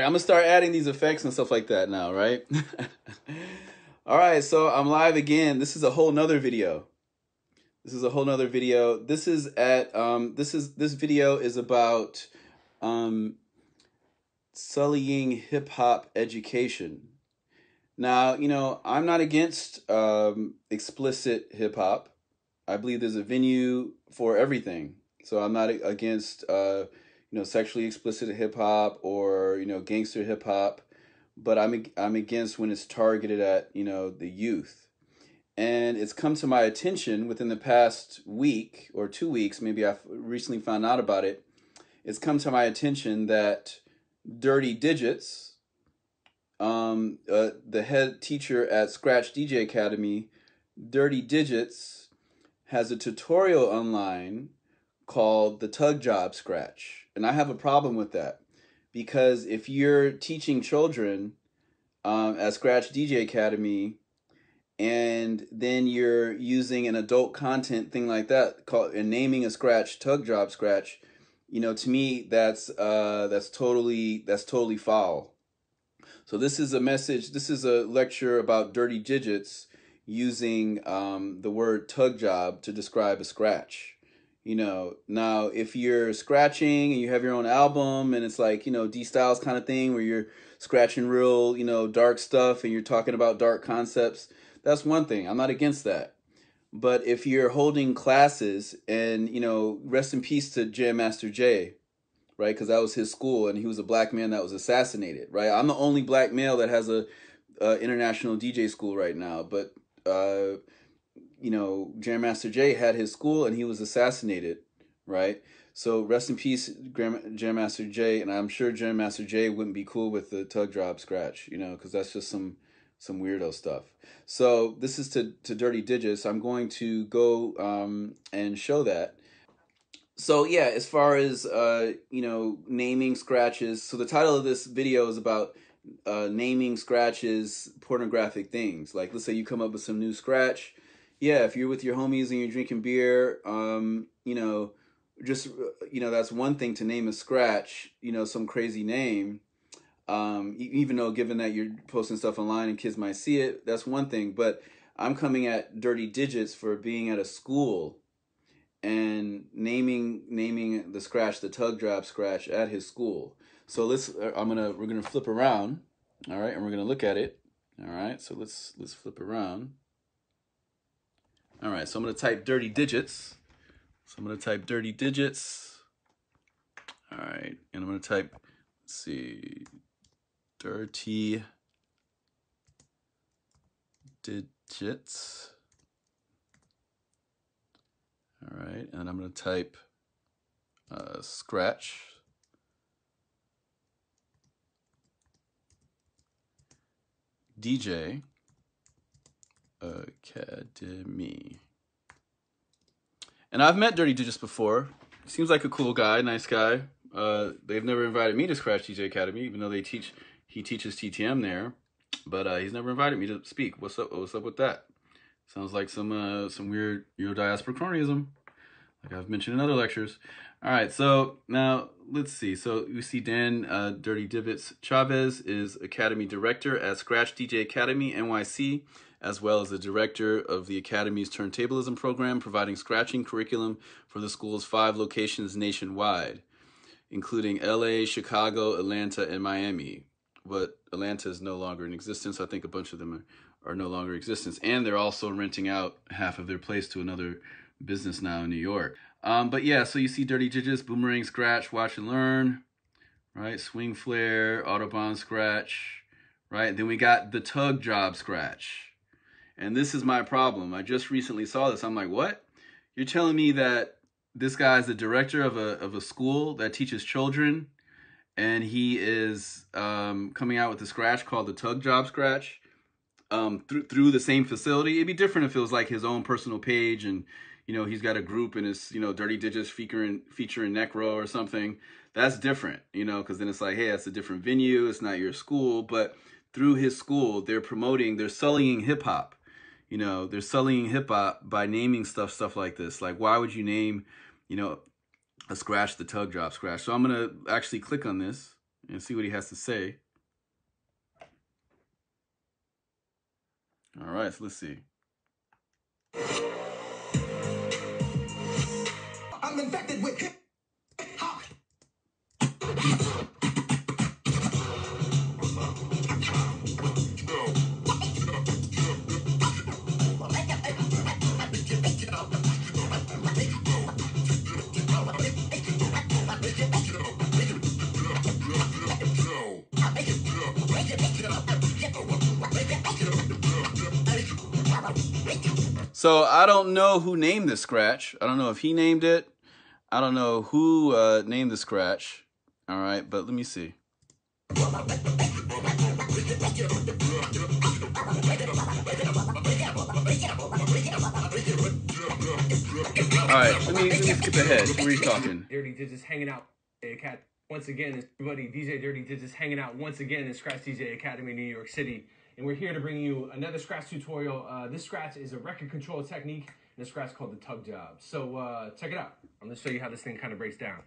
Right, I'm gonna start adding these effects and stuff like that now, right? All right, so I'm live again. This is a whole nother video. This is a whole nother video. This is at um this is this video is about um sullying hip hop education. Now, you know, I'm not against um explicit hip hop. I believe there's a venue for everything. So I'm not against uh you know sexually explicit hip hop or you know gangster hip hop, but I'm I'm against when it's targeted at you know the youth. And it's come to my attention within the past week or two weeks, maybe I've recently found out about it. It's come to my attention that Dirty Digits, um, uh, the head teacher at Scratch DJ Academy, Dirty Digits, has a tutorial online called the Tug Job Scratch. And I have a problem with that because if you're teaching children um, at Scratch DJ Academy and then you're using an adult content thing like that called and naming a scratch tug job scratch you know to me that's uh that's totally that's totally foul so this is a message this is a lecture about dirty digits using um, the word tug job to describe a scratch you know now if you're scratching and you have your own album and it's like you know D-Styles kind of thing where you're scratching real you know dark stuff and you're talking about dark concepts that's one thing. I'm not against that. But if you're holding classes and, you know, rest in peace to Jam Master Jay, right? Because that was his school and he was a black man that was assassinated, right? I'm the only black male that has a, a international DJ school right now. But, uh, you know, Jam Master Jay had his school and he was assassinated, right? So rest in peace, Jam Master Jay. And I'm sure Jam Master Jay wouldn't be cool with the tug job scratch, you know, because that's just some some weirdo stuff. So this is to, to Dirty Digits. I'm going to go um, and show that. So yeah, as far as uh, you know, naming scratches. So the title of this video is about uh, naming scratches, pornographic things. Like let's say you come up with some new scratch. Yeah, if you're with your homies and you're drinking beer, um, you know, just you know that's one thing to name a scratch. You know, some crazy name um, even though given that you're posting stuff online and kids might see it, that's one thing. But I'm coming at Dirty Digits for being at a school and naming naming the scratch, the tug job scratch at his school. So let's uh, I'm gonna we're gonna flip around, all right, and we're gonna look at it. All right, so let's let's flip around. All right, so I'm gonna type Dirty Digits. So I'm gonna type Dirty Digits. All right, and I'm gonna type. Let's see dirty digits. All right, and I'm going to type uh, scratch. DJ Academy. And I've met Dirty Digits before. Seems like a cool guy, nice guy. Uh, they've never invited me to Scratch DJ Academy, even though they teach he teaches TTM there, but uh, he's never invited me to speak. What's up? What's up with that? Sounds like some uh, some weird Euro diaspora cronyism, like I've mentioned in other lectures. All right, so now let's see. So we see Dan uh, Dirty Digits Chaves is Academy Director at Scratch DJ Academy NYC, as well as the Director of the Academy's Turntablism Program, providing scratching curriculum for the school's five locations nationwide, including LA, Chicago, Atlanta, and Miami but Atlanta is no longer in existence. I think a bunch of them are, are no longer in existence. And they're also renting out half of their place to another business now in New York. Um, but yeah, so you see Dirty Digits, Boomerang Scratch, Watch and Learn, right? Swing Flare, Autobahn Scratch, right? Then we got the Tug Job Scratch. And this is my problem. I just recently saw this. I'm like, what? You're telling me that this guy is the director of a, of a school that teaches children and he is um, coming out with a scratch called the Tug Job Scratch um, through through the same facility. It'd be different if it was like his own personal page and you know he's got a group and his you know Dirty Digits featuring featuring Necro or something. That's different, you know, because then it's like, hey, that's a different venue. It's not your school, but through his school, they're promoting, they're selling hip hop. You know, they're selling hip hop by naming stuff stuff like this. Like, why would you name, you know, a scratch the tug drop scratch. So I'm going to actually click on this and see what he has to say. All right, so let's see. Infected with hip hop. So I don't know who named this scratch. I don't know if he named it. I don't know who uh, named the scratch. All right, but let me see. All right, let me, let me skip ahead. Who are you talking? Dirty Digits hanging out. Cat once again, everybody, DJ Dirty Digits hanging out once again in Scratch DJ Academy, New York City and we're here to bring you another scratch tutorial. Uh, this scratch is a record control technique, a scratch called the tug job. So uh, check it out. I'm gonna show you how this thing kind of breaks down.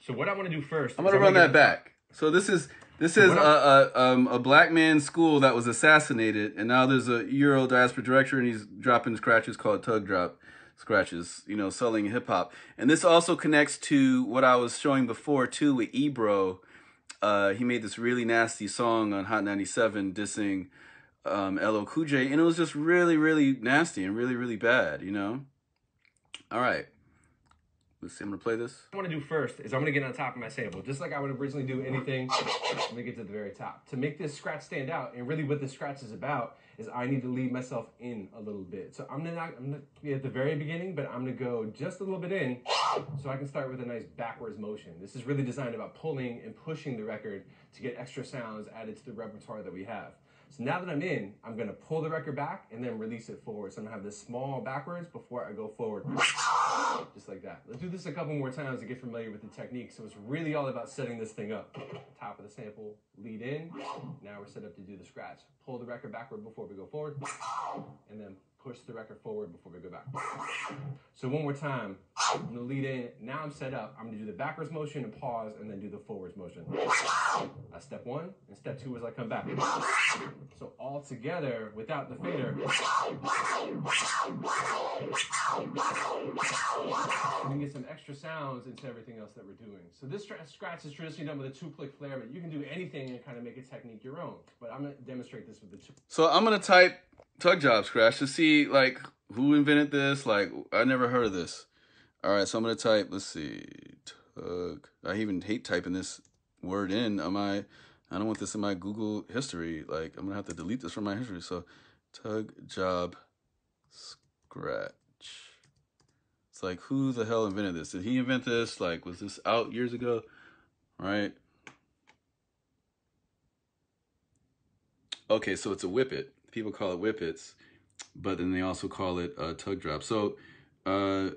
So what I want to do first, I'm gonna run that back. So this is this is a, a, um, a black man's school that was assassinated, and now there's a Euro diaspora director, and he's dropping scratches called tug drop scratches, you know, selling hip hop. And this also connects to what I was showing before too with Ebro uh, he made this really nasty song on Hot 97 dissing um, LL Cool J, and it was just really, really nasty and really, really bad, you know? All right. Let's see, I'm gonna play this. What I wanna do first is I'm gonna get on top of my sample. Just like I would originally do anything, I'm gonna get to the very top. To make this scratch stand out, and really what this scratch is about, is I need to lead myself in a little bit. So I'm gonna I'm gonna be at the very beginning, but I'm gonna go just a little bit in so I can start with a nice backwards motion. This is really designed about pulling and pushing the record to get extra sounds added to the repertoire that we have. So now that I'm in, I'm gonna pull the record back and then release it forward. So I'm gonna have this small backwards before I go forward. Just like that. Let's do this a couple more times to get familiar with the technique. So it's really all about setting this thing up. Top of the sample, lead in. Now we're set up to do the scratch. Pull the record backward before we go forward. And then push the record forward before we go back. So one more time, I'm gonna lead in, now I'm set up, I'm gonna do the backwards motion and pause and then do the forwards motion. That's step one, and step two is I come back. So all together, without the fader, we can get some extra sounds into everything else that we're doing. So this scratch is traditionally done with a two-click flare, but you can do anything and kind of make a technique your own. But I'm gonna demonstrate this with the two. So I'm gonna type tug job scratch to see like who invented this. Like I never heard of this. All right, so I'm gonna type. Let's see, tug. I even hate typing this word in on my. I don't want this in my Google history. Like I'm gonna have to delete this from my history. So, tug job scratch. It's like who the hell invented this? Did he invent this? Like was this out years ago? Right. Okay, so it's a whippet people call it whippets, but then they also call it a tug drop. So uh,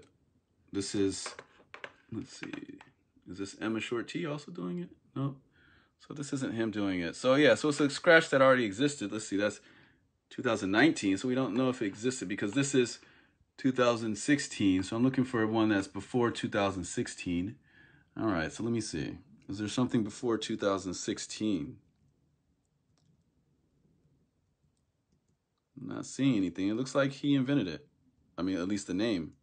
this is, let's see, is this Emma Short T also doing it? No. So this isn't him doing it. So yeah, so it's a scratch that already existed. Let's see, that's 2019. So we don't know if it existed because this is 2016. So I'm looking for one that's before 2016. All right, so let me see. Is there something before 2016? I'm not seeing anything. It looks like he invented it. I mean, at least the name.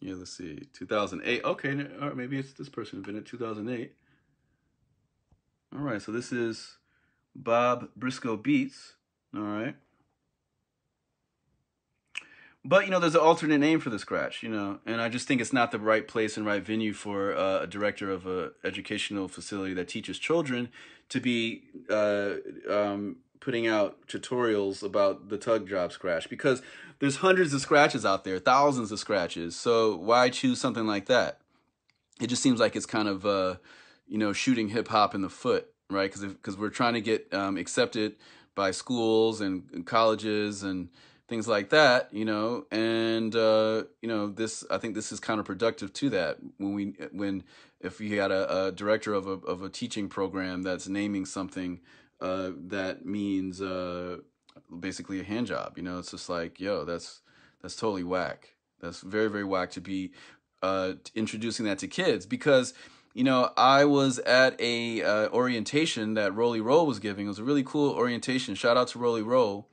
Yeah, let's see. 2008. Okay, or maybe it's this person invented 2008. All right, so this is Bob Briscoe Beats. All right. But, you know, there's an alternate name for the scratch, you know, and I just think it's not the right place and right venue for uh, a director of a educational facility that teaches children to be uh, um, putting out tutorials about the tug job scratch because there's hundreds of scratches out there, thousands of scratches. So why choose something like that? It just seems like it's kind of, uh, you know, shooting hip hop in the foot, right? Because we're trying to get um, accepted by schools and, and colleges and things like that, you know, and uh, you know this. I think this is counterproductive to that when we when if you got a, a director of a of a teaching program that's naming something uh, that means uh, basically a hand job, you know, it's just like yo, that's that's totally whack. That's very very whack to be uh, introducing that to kids because you know I was at a uh, orientation that Roli Rho was giving. It was a really cool orientation. Shout out to Roli Rho.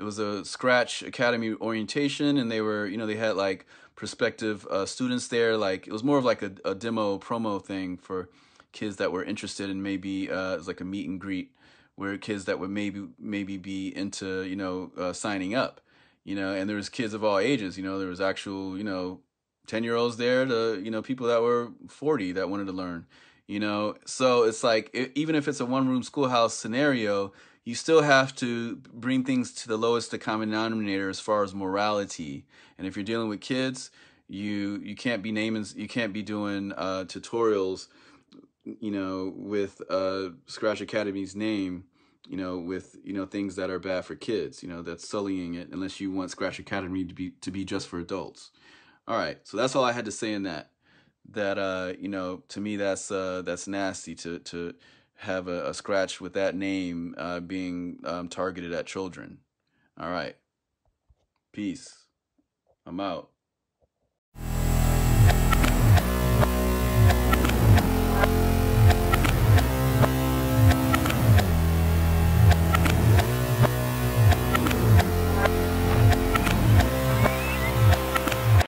It was a Scratch Academy orientation, and they were you know they had like prospective uh, students there. Like it was more of like a, a demo promo thing for kids that were interested in maybe uh, it was like a meet and greet where kids that would maybe maybe be into you know uh, signing up you know and there was kids of all ages you know there was actual you know 10 year olds there to you know people that were 40 that wanted to learn you know so it's like it, even if it's a one room schoolhouse scenario you still have to bring things to the lowest common denominator as far as morality and if you're dealing with kids you you can't be naming you can't be doing uh, tutorials you know with uh, scratch academy's name you know, with you know things that are bad for kids. You know, that's sullying it unless you want Scratch Academy to be to be just for adults. All right, so that's all I had to say in that. That uh, you know, to me, that's uh, that's nasty to to have a, a scratch with that name uh, being um, targeted at children. All right, peace. I'm out.